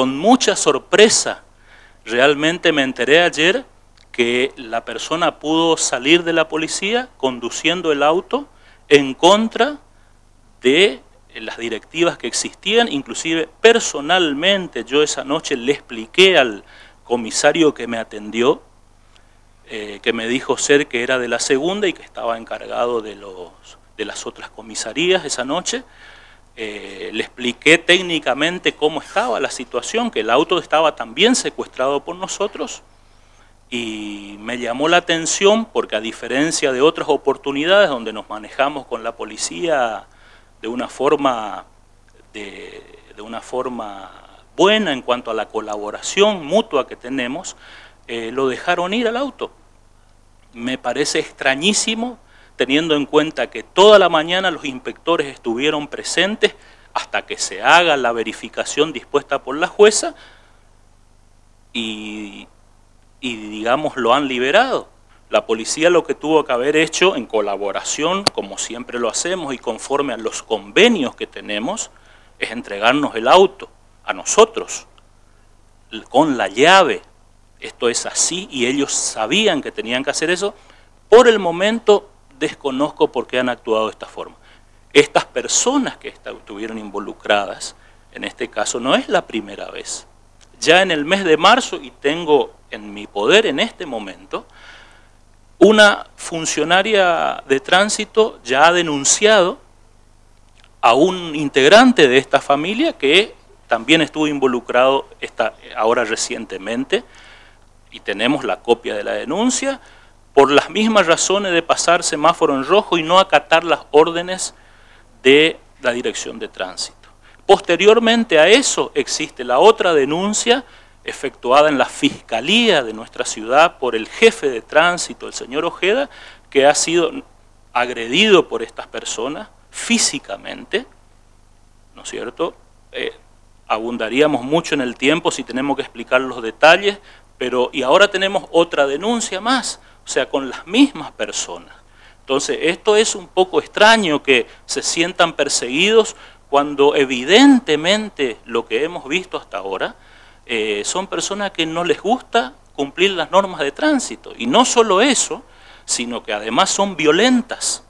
con mucha sorpresa, realmente me enteré ayer que la persona pudo salir de la policía conduciendo el auto en contra de las directivas que existían, inclusive personalmente yo esa noche le expliqué al comisario que me atendió, eh, que me dijo ser que era de la segunda y que estaba encargado de, los, de las otras comisarías esa noche, eh, le expliqué técnicamente cómo estaba la situación, que el auto estaba también secuestrado por nosotros, y me llamó la atención porque a diferencia de otras oportunidades donde nos manejamos con la policía de una forma, de, una forma buena en cuanto a la colaboración mutua que tenemos, eh, lo dejaron ir al auto. Me parece extrañísimo teniendo en cuenta que toda la mañana los inspectores estuvieron presentes hasta que se haga la verificación dispuesta por la jueza y digamos lo han liberado. La policía lo que tuvo que haber hecho en colaboración, como siempre lo hacemos y conforme a los convenios que tenemos, es entregarnos el auto a nosotros, con la llave. Esto es así y ellos sabían que tenían que hacer eso. Por el momento desconozco por qué han actuado de esta forma. Estas personas que estuvieron involucradas, en este caso no es la primera vez. Ya en el mes de marzo, y tengo en mi poder en este momento, una funcionaria de tránsito ya ha denunciado a un integrante de esta familia que también estuvo involucrado ahora recientemente, y tenemos la copia de la denuncia, por las mismas razones de pasar semáforo en rojo y no acatar las órdenes de la dirección de tránsito. Posteriormente a eso existe la otra denuncia efectuada en la fiscalía de nuestra ciudad por el jefe de tránsito, el señor Ojeda, que ha sido agredido por estas personas físicamente, ¿no es cierto? Eh, abundaríamos mucho en el tiempo si tenemos que explicar los detalles, pero y ahora tenemos otra denuncia más, sea, con las mismas personas. Entonces, esto es un poco extraño que se sientan perseguidos cuando evidentemente lo que hemos visto hasta ahora eh, son personas que no les gusta cumplir las normas de tránsito. Y no solo eso, sino que además son violentas.